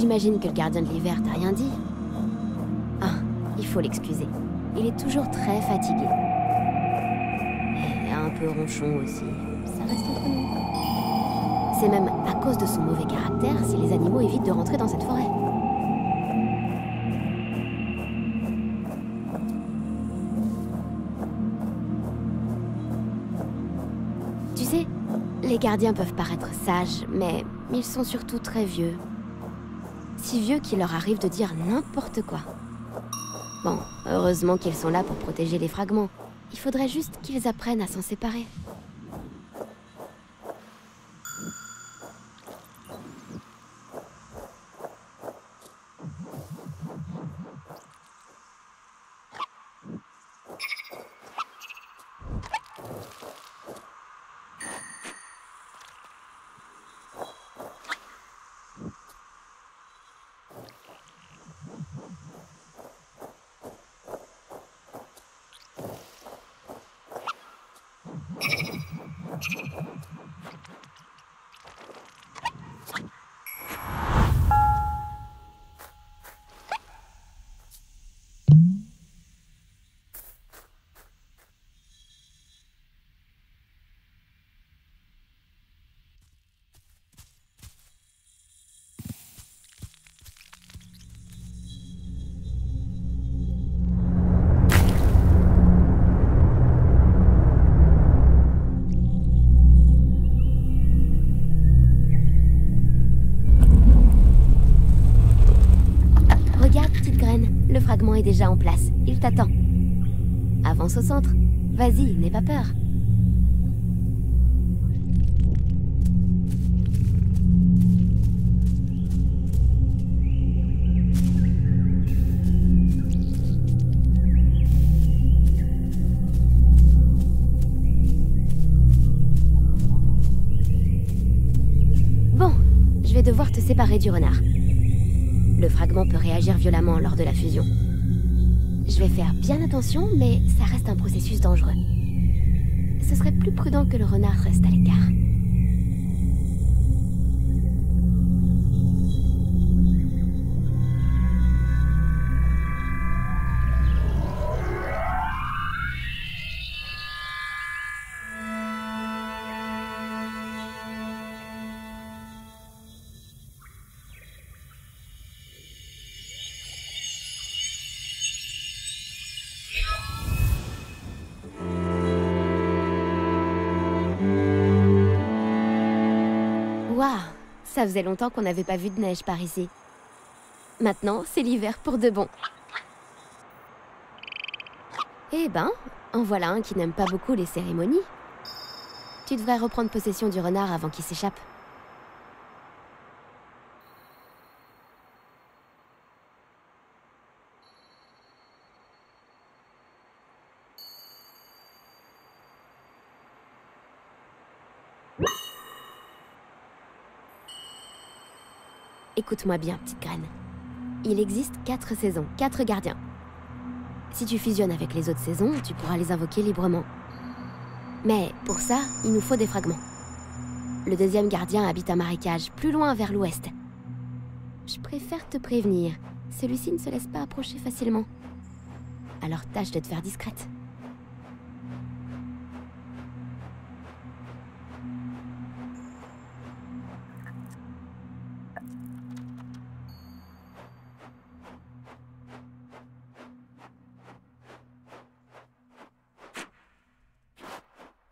J'imagine que le gardien de l'hiver t'a rien dit. Ah, il faut l'excuser. Il est toujours très fatigué. Et un peu ronchon aussi. Ça reste entre nous. C'est même à cause de son mauvais caractère si les animaux évitent de rentrer dans cette forêt. Tu sais, les gardiens peuvent paraître sages, mais ils sont surtout très vieux. Si vieux qu'il leur arrive de dire n'importe quoi. Bon, heureusement qu'ils sont là pour protéger les fragments. Il faudrait juste qu'ils apprennent à s'en séparer. Fragment est déjà en place. Il t'attend. Avance au centre. Vas-y, n'aie pas peur. Bon, je vais devoir te séparer du renard. Le fragment peut réagir violemment lors de la fusion. Je vais faire bien attention, mais ça reste un processus dangereux. Ce serait plus prudent que le renard reste à l'écart. Ça faisait longtemps qu'on n'avait pas vu de neige par ici. Maintenant, c'est l'hiver pour de bon. Eh ben, en voilà un qui n'aime pas beaucoup les cérémonies. Tu devrais reprendre possession du renard avant qu'il s'échappe. Écoute-moi bien, petite graine. Il existe quatre saisons, quatre gardiens. Si tu fusionnes avec les autres saisons, tu pourras les invoquer librement. Mais pour ça, il nous faut des fragments. Le deuxième gardien habite un marécage, plus loin vers l'ouest. Je préfère te prévenir, celui-ci ne se laisse pas approcher facilement. Alors tâche de te faire discrète.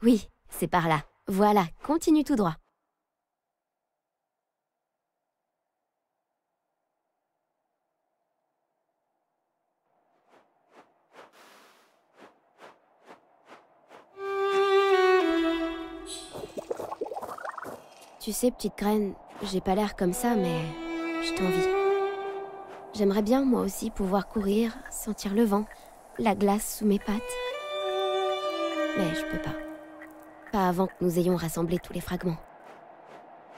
Oui, c'est par là. Voilà, continue tout droit. Tu sais, petite graine, j'ai pas l'air comme ça, mais je t'envie. J'aimerais bien, moi aussi, pouvoir courir, sentir le vent, la glace sous mes pattes. Mais je peux pas. Pas avant que nous ayons rassemblé tous les fragments.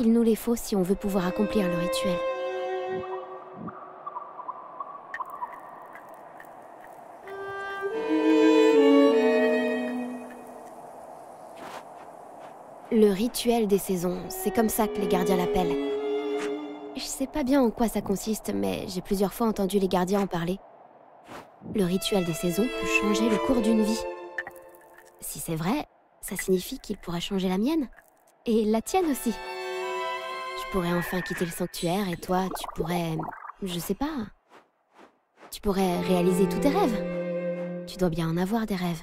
Il nous les faut si on veut pouvoir accomplir le rituel. Le rituel des saisons, c'est comme ça que les gardiens l'appellent. Je sais pas bien en quoi ça consiste, mais j'ai plusieurs fois entendu les gardiens en parler. Le rituel des saisons peut changer le cours d'une vie. Si c'est vrai, ça signifie qu'il pourrait changer la mienne. Et la tienne aussi. Je pourrais enfin quitter le sanctuaire et toi, tu pourrais... Je sais pas. Tu pourrais réaliser tous tes rêves. Tu dois bien en avoir des rêves.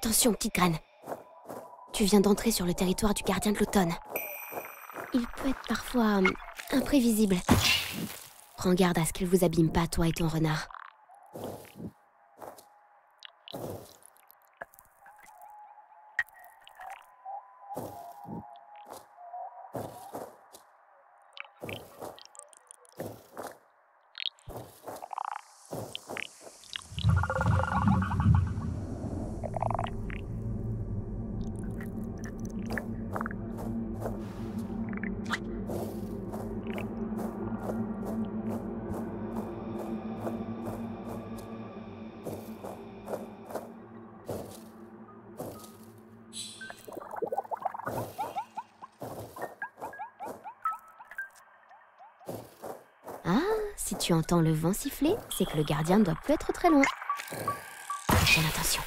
Attention, petite graine. Tu viens d'entrer sur le territoire du gardien de l'automne. Il peut être parfois hum, imprévisible. Prends garde à ce qu'il vous abîme pas, toi et ton renard. Si tu entends le vent siffler, c'est que le gardien doit plus être très loin. Fais attention.